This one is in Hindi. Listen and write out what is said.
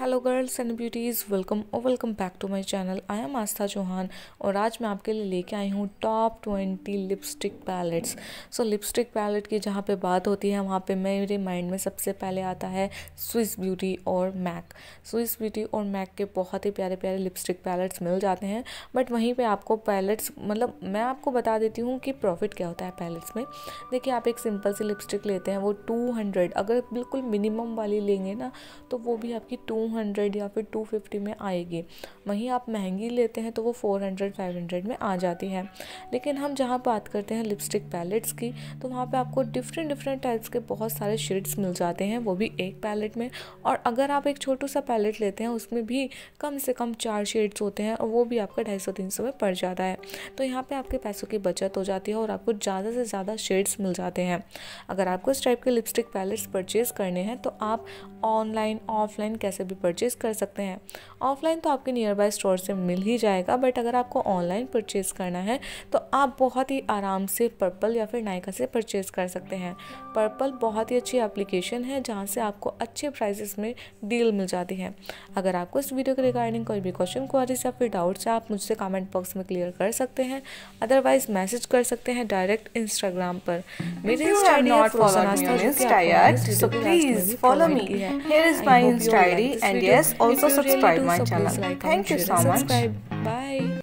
Hello girls and beauties welcome और welcome back to my channel I am Aastha Chauhan और आज मैं आपके लिए लेके आई हूँ top twenty lipstick palettes so lipstick palette की जहाँ पे बात होती है, वहाँ पे मेरे माइंड में सबसे पहले आता है स्विस ब्यूटी और मैक स्विस ब्यूटी और मैक के बहुत ही प्यारे प्यारे लिपस्टिक पैलेट्स मिल जाते हैं बट वहीं पर आपको पैलेट्स मतलब मैं आपको बता देती हूँ कि प्रॉफिट क्या होता है पैलेट्स में. देखिए, आप एक सिंपल सी लिपस्टिक लेते हैं, वो टू अगर बिल्कुल मिनिमम वाली लेंगे ना तो वो भी आपकी टू हंड्रेड या फिर टू फिफ्टी में आएगी। वहीं आप महँगी लेते हैं तो वो फोर हंड्रेड फाइव हंड्रेड में आ जाती है। लेकिन हम जहाँ बात करते हैं लिपस्टिक पैलेट्स की तो वहाँ पे आपको डिफरेंट डिफरेंट टाइप्स के बहुत सारे शेड्स मिल जाते हैं, वो भी एक पैलेट में। और अगर आप एक छोटू सा पैलेट लेते हैं, उसमें भी कम से कम चार शेड्स होते हैं और वो भी आपका ढाई सौ, तीन सौ में पड़ जाता है। तो यहाँ पर आपके पैसों की बचत हो जाती है और आपको ज़्यादा से ज़्यादा शेड्स मिल जाते हैं। अगर आपको इस टाइप के लिपस्टिक पैलेट्स परचेज़ करने हैं तो आप ऑनलाइन ऑफलाइन कैसे भी परचेज़ कर सकते हैं। ऑफलाइन तो आपके नियर बाय स्टोर से मिल ही जाएगा बट अगर आपको ऑनलाइन परचेज़ करना है तो आप बहुत ही आराम से पर्पल या फिर नायका से परचेज़ कर सकते हैं। पर्पल बहुत ही अच्छी एप्लीकेशन है जहाँ से आपको अच्छे प्राइसेस में डील मिल जाती है। अगर आपको इस वीडियो के रिगार्डिंग कोई भी क्वेश्चन क्वारीज या फिर डाउट्स है आप मुझसे कमेंट बॉक्स में क्लियर कर सकते हैं। अदरवाइज़ मैसेज कर सकते हैं डायरेक्ट इंस्टाग्राम पर। मेरे इंस्टा आईडी है followed me insta is my and video. yes also subscribe really my channel. like thank you so much. bye.